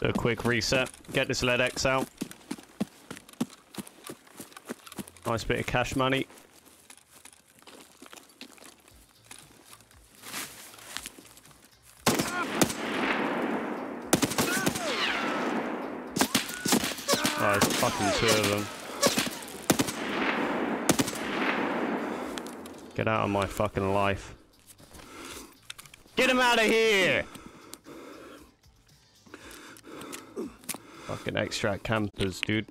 Do a quick reset. Get this LEDx out. Nice bit of cash money. Oh, fucking two of them. Get out of my fucking life. Get him out of here! Fucking extract campers, dude.